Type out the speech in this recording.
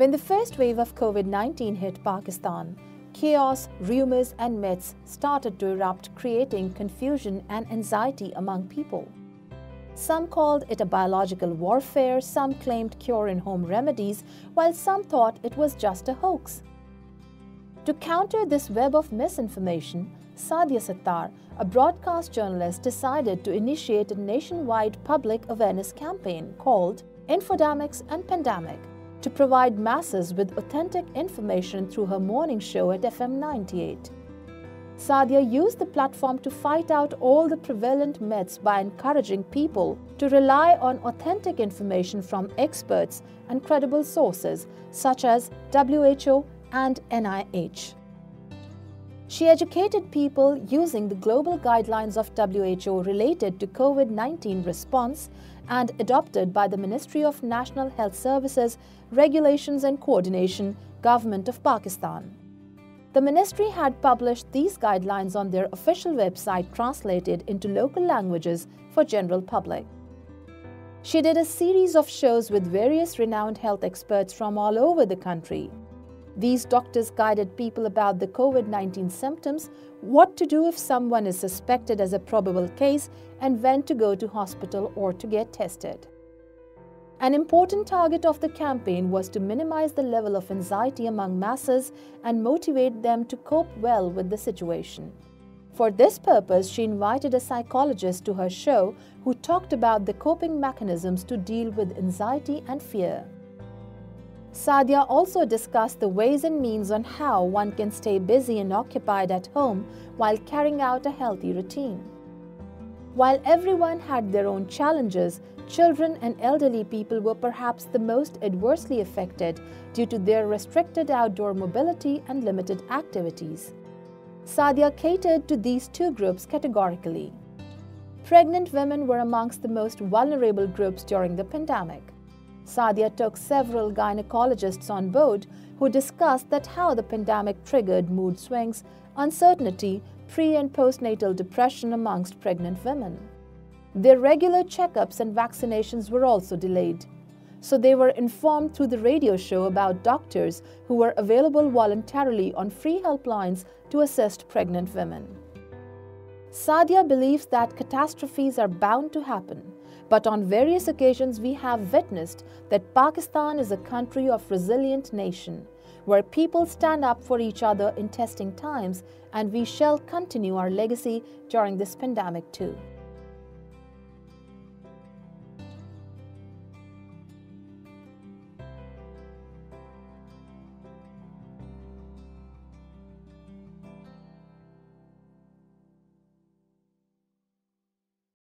When the first wave of COVID 19 hit Pakistan, chaos, rumors, and myths started to erupt, creating confusion and anxiety among people. Some called it a biological warfare, some claimed cure in home remedies, while some thought it was just a hoax. To counter this web of misinformation, Sadia Sattar, a broadcast journalist, decided to initiate a nationwide public awareness campaign called Infodemics and Pandemic to provide masses with authentic information through her morning show at FM 98. Sadia used the platform to fight out all the prevalent myths by encouraging people to rely on authentic information from experts and credible sources such as WHO and NIH. She educated people using the global guidelines of WHO related to COVID 19 response and adopted by the Ministry of National Health Services, Regulations and Coordination, Government of Pakistan. The ministry had published these guidelines on their official website translated into local languages for general public. She did a series of shows with various renowned health experts from all over the country. These doctors guided people about the COVID 19 symptoms, what to do if someone is suspected as a probable case, and when to go to hospital or to get tested. An important target of the campaign was to minimize the level of anxiety among masses and motivate them to cope well with the situation. For this purpose, she invited a psychologist to her show who talked about the coping mechanisms to deal with anxiety and fear. Sadia also discussed the ways and means on how one can stay busy and occupied at home while carrying out a healthy routine. While everyone had their own challenges, children and elderly people were perhaps the most adversely affected due to their restricted outdoor mobility and limited activities. Sadia catered to these two groups categorically. Pregnant women were amongst the most vulnerable groups during the pandemic. Sadia took several gynecologists on board who discussed that how the pandemic triggered mood swings, uncertainty, pre and postnatal depression amongst pregnant women. Their regular checkups and vaccinations were also delayed. So they were informed through the radio show about doctors who were available voluntarily on free helplines to assist pregnant women. Sadia believes that catastrophes are bound to happen, but on various occasions we have witnessed that Pakistan is a country of resilient nation where people stand up for each other in testing times, and we shall continue our legacy during this pandemic too.